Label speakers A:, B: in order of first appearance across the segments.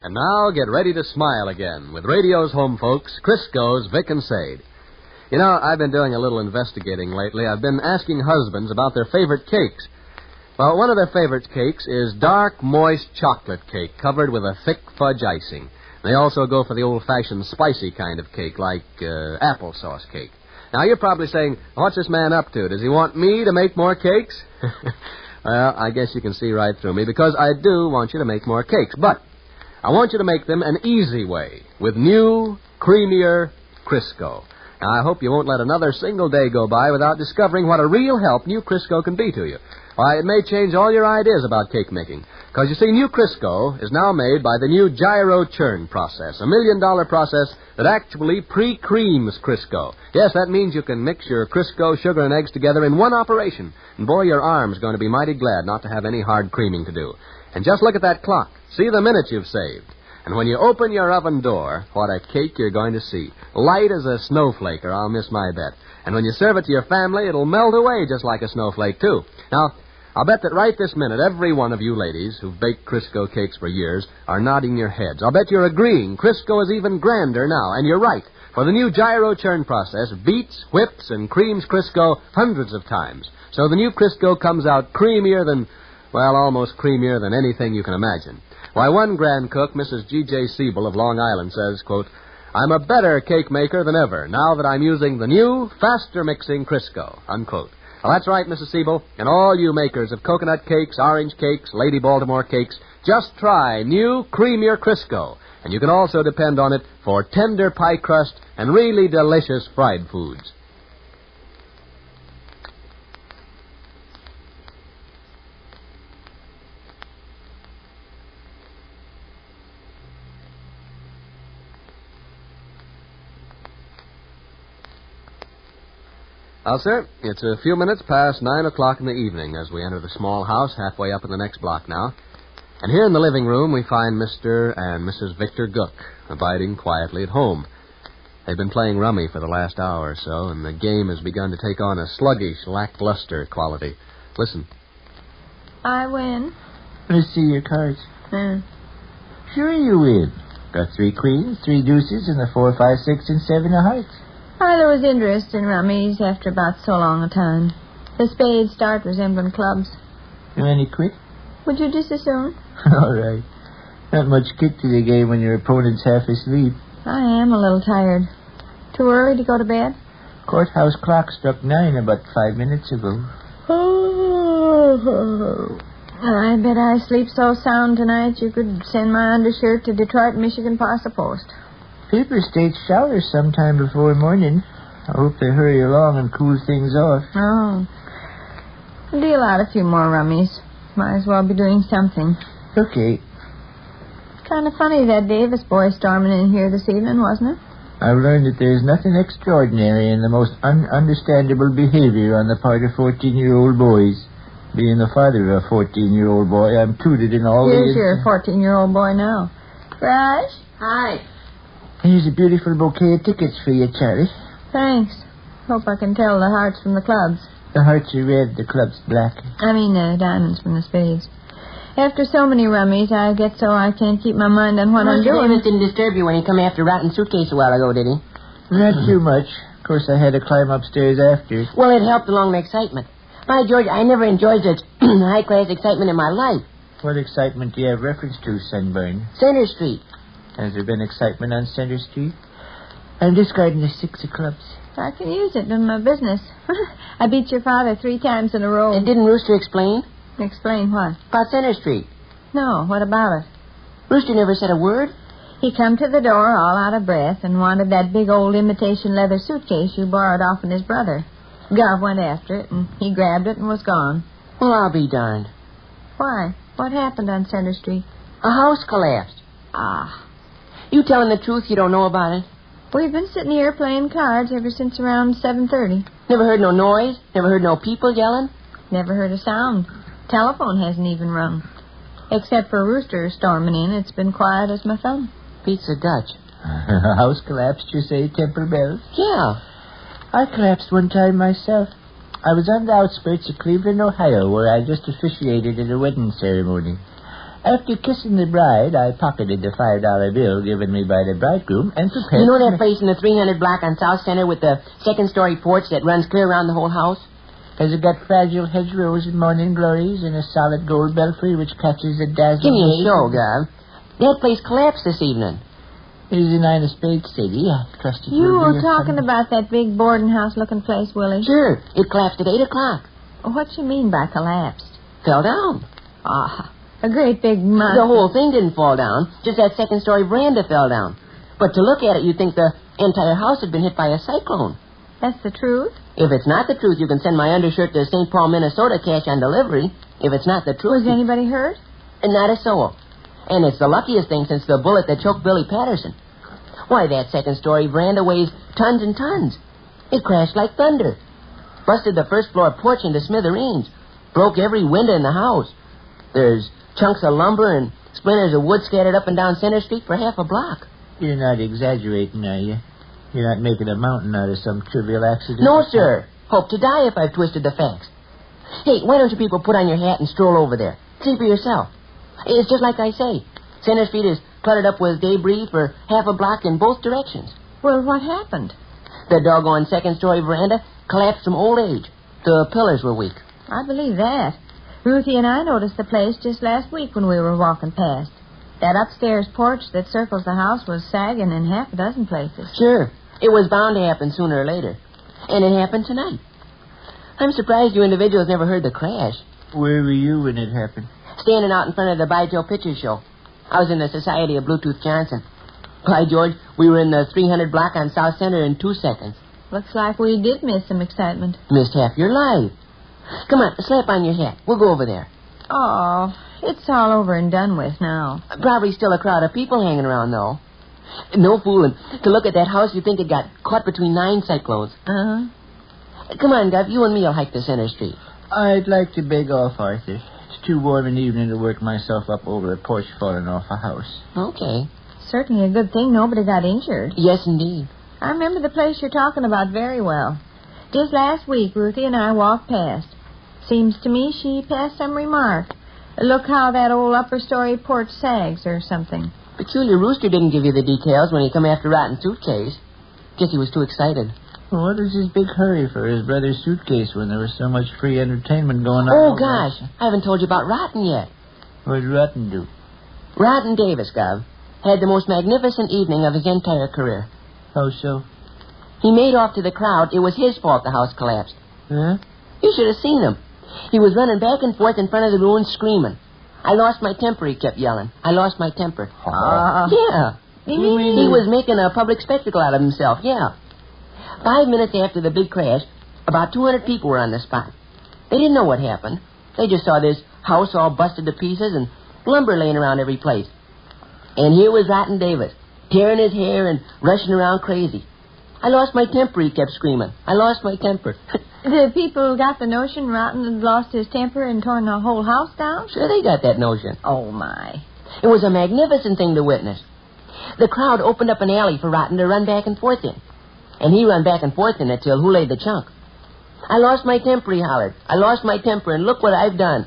A: And now get ready to smile again with radio's home folks, Crisco's Vic and Sade. You know, I've been doing a little investigating lately. I've been asking husbands about their favorite cakes. Well, one of their favorite cakes is dark, moist chocolate cake covered with a thick fudge icing. They also go for the old-fashioned spicy kind of cake, like uh, applesauce cake. Now, you're probably saying, what's this man up to? Does he want me to make more cakes? well, I guess you can see right through me because I do want you to make more cakes. But I want you to make them an easy way with new, creamier Crisco. Now, I hope you won't let another single day go by without discovering what a real help new Crisco can be to you. Why, it may change all your ideas about cake making. Because you see, new Crisco is now made by the new gyro churn process, a million dollar process that actually pre creams Crisco. Yes, that means you can mix your Crisco, sugar, and eggs together in one operation. And boy, your arm's going to be mighty glad not to have any hard creaming to do. And just look at that clock. See the minutes you've saved. And when you open your oven door, what a cake you're going to see. Light as a snowflake, or I'll miss my bet. And when you serve it to your family, it'll melt away just like a snowflake, too. Now, I'll bet that right this minute, every one of you ladies who've baked Crisco cakes for years are nodding your heads. I'll bet you're agreeing Crisco is even grander now, and you're right. For the new gyro churn process beats, whips, and creams Crisco hundreds of times. So the new Crisco comes out creamier than, well, almost creamier than anything you can imagine. Why, one grand cook, Mrs. G.J. Siebel of Long Island, says, quote, I'm a better cake maker than ever now that I'm using the new, faster mixing Crisco, unquote. Well, that's right, Mrs. Siebel. And all you makers of coconut cakes, orange cakes, Lady Baltimore cakes, just try new, creamier Crisco. And you can also depend on it for tender pie crust and really delicious fried foods. Well, sir, it's a few minutes past nine o'clock in the evening as we enter the small house halfway up in the next block now. And here in the living room we find Mr. and Mrs. Victor Gook abiding quietly at home. They've been playing rummy for the last hour or so, and the game has begun to take on a sluggish, lackluster quality. Listen.
B: I win.
C: Let's see your cards.
B: Hmm.
C: Sure you win. Got three queens, three deuces, and the four, five, six, and seven of hearts.
B: I lose interest in rummies after about so long a time. The spades start resembling clubs.
C: You any quit?
B: Would you just as soon?
C: All right. Not much kick to the game when your opponent's half asleep.
B: I am a little tired. Too early to go to bed?
C: Courthouse clock struck nine about five minutes ago.
B: Oh, I bet I sleep so sound tonight you could send my undershirt to Detroit, Michigan Pasta Post.
C: Paper states showers sometime before morning. I hope they hurry along and cool things off.
B: Oh. Deal out a few more rummies. Might as well be doing something.
C: Okay.
B: Kind of funny that Davis boy storming in here this evening, wasn't it?
C: I've learned that there's nothing extraordinary in the most ununderstandable behavior on the part of 14-year-old boys. Being the father of a 14-year-old boy, I'm tutored in all
B: Here's
C: the...
B: your 14-year-old boy now. Rush?
D: Hi.
C: Here's a beautiful bouquet of tickets for you, Charlie.
B: Thanks. Hope I can tell the hearts from the clubs.
C: The hearts are red, the club's black.
B: I mean, the diamonds from the spades. After so many rummies, I get so I can't keep my mind on what I'm
D: Mr.
B: doing.
D: Davis didn't disturb you when he come after rotten suitcase a while ago, did he?
C: Not too much. Of course, I had to climb upstairs after.
D: Well, it helped along the excitement. By George, I never enjoyed such high-class excitement in my life.
C: What excitement do you have reference to, Sunburn?
D: Center Street.
C: Has there been excitement on Center Street? I'm discarding the six of clubs.
B: I can use it in my business. I beat your father three times in a row.
D: And didn't Rooster explain?
B: Explain what?
D: About Center Street.
B: No, what about it?
D: Rooster never said a word.
B: He come to the door all out of breath and wanted that big old imitation leather suitcase you borrowed off in his brother. Gov went after it, and he grabbed it and was gone.
D: Well, I'll be darned.
B: Why? What happened on Center Street?
D: A house collapsed.
B: Ah.
D: You telling the truth? You don't know about it?
B: We've been sitting here playing cards ever since around 7.30.
D: Never heard no noise? Never heard no people yelling?
B: Never heard a sound. Telephone hasn't even rung. Except for Rooster storming in, it's been quiet as my thumb.
D: The Dutch.
C: house collapsed, you say, Temple Bells?
D: Yeah.
C: I collapsed one time myself. I was on the outskirts of Cleveland, Ohio, where I just officiated at a wedding ceremony. After kissing the bride, I pocketed the five dollar bill given me by the bridegroom and prepared.
D: You know that place in the 300 block on South Center with the second story porch that runs clear around the whole house?
C: Has it got fragile hedgerows and morning glories and a solid gold belfry which catches the dazzling
D: Give me a show, Gov. That place collapsed this evening.
C: It is a nine of spades city. I trust it
B: You were talking
C: fun-
B: about that big boarding house looking place, Willie.
D: Sure, it collapsed at 8 o'clock.
B: What you mean by collapsed?
D: Fell down.
B: Ah, a great big mud.
D: The whole thing didn't fall down. Just that second story veranda fell down. But to look at it, you'd think the entire house had been hit by a cyclone.
B: That's the truth.
D: If it's not the truth, you can send my undershirt to St. Paul, Minnesota, cash on delivery. If it's not the truth,
B: Was anybody hurt?
D: not a soul. And it's the luckiest thing since the bullet that choked Billy Patterson. Why, that second story veranda weighs tons and tons. It crashed like thunder. Busted the first floor porch into smithereens. Broke every window in the house. There's chunks of lumber and splinters of wood scattered up and down Center Street for half a block.
C: You're not exaggerating, are you? You're not making a mountain out of some trivial accident.
D: No, sir. Hope to die if I've twisted the facts. Hey, why don't you people put on your hat and stroll over there? See for yourself. It's just like I say. Center Street is cluttered up with debris for half a block in both directions.
B: Well, what happened?
D: The doggone second story veranda collapsed from old age. The pillars were weak.
B: I believe that. Ruthie and I noticed the place just last week when we were walking past. That upstairs porch that circles the house was sagging in half a dozen places.
D: Sure. It was bound to happen sooner or later. And it happened tonight. I'm surprised you individuals never heard the crash.
C: Where were you when it happened?
D: Standing out in front of the Bijou Picture Show. I was in the Society of Bluetooth Johnson. By George, we were in the 300 block on South Center in two seconds.
B: Looks like we did miss some excitement.
D: Missed half your life. Come on, slap on your hat. We'll go over there.
B: Oh, it's all over and done with now.
D: Probably still a crowd of people hanging around, though. No fooling. To look at that house, you'd think it got caught between nine cyclones.
B: Uh-huh.
D: Come on, Gov. You and me will hike the Center Street.
C: I'd like to beg off, Arthur. It's too warm an evening to work myself up over a porch falling off a house.
D: Okay.
B: Certainly a good thing nobody got injured.
D: Yes, indeed.
B: I remember the place you're talking about very well. Just last week, Ruthie and I walked past. Seems to me she passed some remark. Look how that old upper story porch sags or something.
D: Peculiar Rooster didn't give you the details when he come after Rotten Suitcase. Guess he was too excited.
C: What was his big hurry for his brother's suitcase when there was so much free entertainment going on?
D: Oh, gosh. I haven't told you about Rotten yet.
C: What did Rotten do?
D: Rotten Davis, Gov, had the most magnificent evening of his entire career.
C: How so?
D: He made off to the crowd. It was his fault the house collapsed.
C: Huh?
D: You should have seen him. He was running back and forth in front of the ruins screaming. I lost my temper, he kept yelling. I lost my temper.
B: Uh,
D: Yeah. He was making a public spectacle out of himself, yeah. Five minutes after the big crash, about 200 people were on the spot. They didn't know what happened. They just saw this house all busted to pieces and lumber laying around every place. And here was Rotten Davis, tearing his hair and rushing around crazy. I lost my temper, he kept screaming. I lost my temper.
B: The people got the notion Rotten had lost his temper and torn the whole house down?
D: sure, they got that notion.
B: Oh, my.
D: It was a magnificent thing to witness. The crowd opened up an alley for Rotten to run back and forth in. And he run back and forth in it till who laid the chunk. I lost my temper, he hollered. I lost my temper, and look what I've done.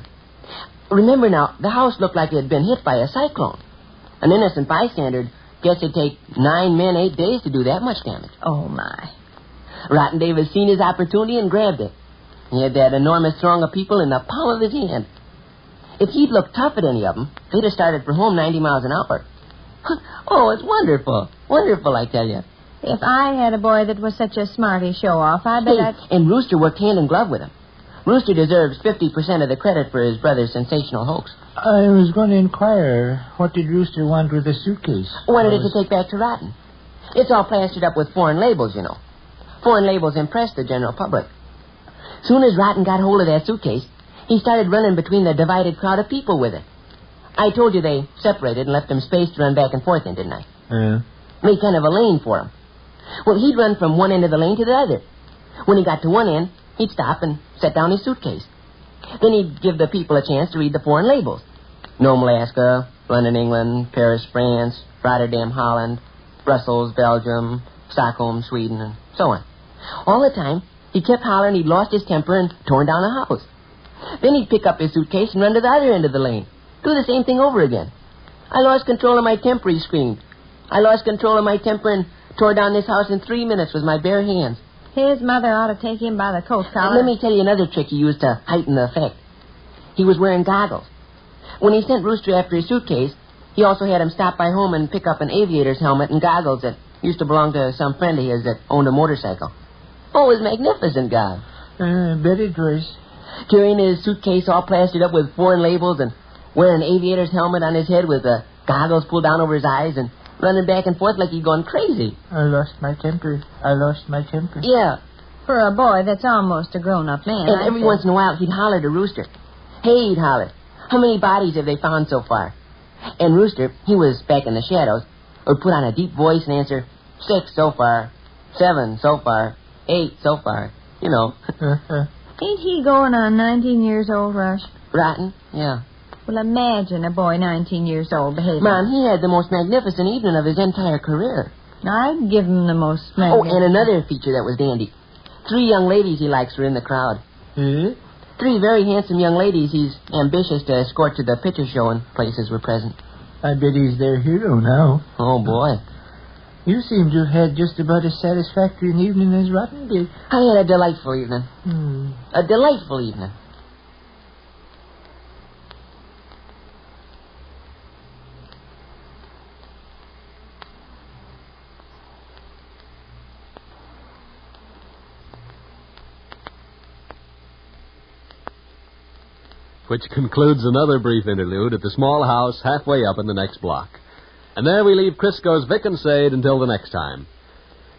D: Remember now, the house looked like it had been hit by a cyclone. An innocent bystander guess it'd take nine men, eight days to do that much damage.
B: Oh, my.
D: Rotten Davis seen his opportunity and grabbed it. He had that enormous throng of people in the palm of his hand. If he'd looked tough at any of them, they'd have started for home 90 miles an hour. oh, it's wonderful. Wonderful, I tell you.
B: If I had a boy that was such a smarty show-off, I bet
D: Hey,
B: I'd...
D: and Rooster worked hand in glove with him. Rooster deserves 50% of the credit for his brother's sensational hoax.
C: I was going to inquire, what did Rooster want with the suitcase?
D: Wanted it
C: Was-
D: to take back to Rotten. It's all plastered up with foreign labels, you know. Foreign labels impress the general public. Soon as Rotten got hold of that suitcase, he started running between the divided crowd of people with it. I told you they separated and left him space to run back and forth in, didn't I?
C: Yeah.
D: Made kind of a lane for him. Well, he'd run from one end of the lane to the other. When he got to one end, he'd stop and set down his suitcase. Then he'd give the people a chance to read the foreign labels. Nome, Alaska, London, England, Paris, France, Rotterdam, Holland, Brussels, Belgium, Stockholm, Sweden, and so on. All the time, he kept hollering he'd lost his temper and torn down a house. Then he'd pick up his suitcase and run to the other end of the lane. Do the same thing over again. I lost control of my temper, he screamed. I lost control of my temper and tore down this house in three minutes with my bare hands.
B: His mother ought to take him by the coat collar.
D: Let me tell you another trick he used to heighten the effect. He was wearing goggles. When he sent Rooster after his suitcase, he also had him stop by home and pick up an aviator's helmet and goggles that used to belong to some friend of his that owned a motorcycle. Oh, it was magnificent, God.
C: Uh, bet it was.
D: Carrying his suitcase all plastered up with foreign labels and wearing an aviator's helmet on his head with the goggles pulled down over his eyes and running back and forth like he'd gone crazy.
C: I lost my temper. I lost my temper.
D: Yeah,
B: For a boy that's almost a grown-up man.
D: and
B: I'd
D: every
B: say.
D: once in a while he'd holler to Rooster. Hey, he'd holler. How many bodies have they found so far? And Rooster, he was back in the shadows, would put on a deep voice and answer, Six so far. Seven so far. Eight so far. You know,
B: Ain't he going on 19 years old, Rush?
D: rotten. Yeah.
B: Well, imagine a boy 19 years old behaving.
D: Mom, he had the most magnificent evening of his entire career.
B: I'd give him the most magnificent.
D: Oh, and another feature that was dandy. Three young ladies he likes were in the crowd.
C: Eh?
D: Three very handsome young ladies he's ambitious to escort to the picture show and places were present.
C: I bet he's their hero now.
D: Oh, boy.
C: You seem to have had just about as satisfactory an evening as Rotten did.
D: I had a delightful evening.
C: Hmm.
D: A delightful evening.
A: Which concludes another brief interlude at the small house halfway up in the next block. And there we leave Crisco's Vic and Sade until the next time.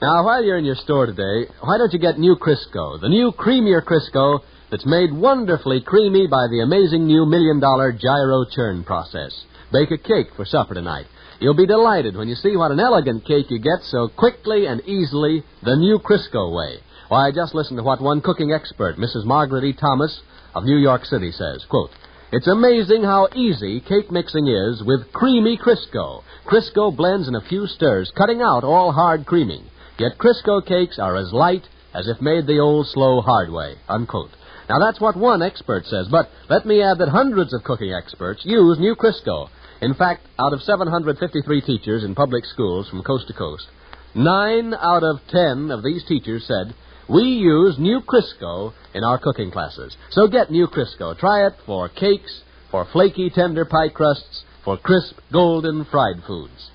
A: Now, while you're in your store today, why don't you get new Crisco, the new creamier Crisco that's made wonderfully creamy by the amazing new million dollar gyro churn process. Bake a cake for supper tonight. You'll be delighted when you see what an elegant cake you get so quickly and easily the new Crisco way. Why, just listen to what one cooking expert, Mrs. Margaret E. Thomas of New York City, says. Quote, it's amazing how easy cake mixing is with creamy Crisco. Crisco blends in a few stirs, cutting out all hard creaming. Yet Crisco cakes are as light as if made the old slow hard way. Unquote. Now that's what one expert says, but let me add that hundreds of cooking experts use new Crisco. In fact, out of 753 teachers in public schools from coast to coast, nine out of ten of these teachers said, we use new Crisco in our cooking classes. So get new Crisco. Try it for cakes, for flaky, tender pie crusts, for crisp, golden fried foods.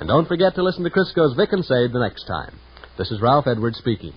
A: And don't forget to listen to Crisco's Vic and Sade the next time. This is Ralph Edwards speaking.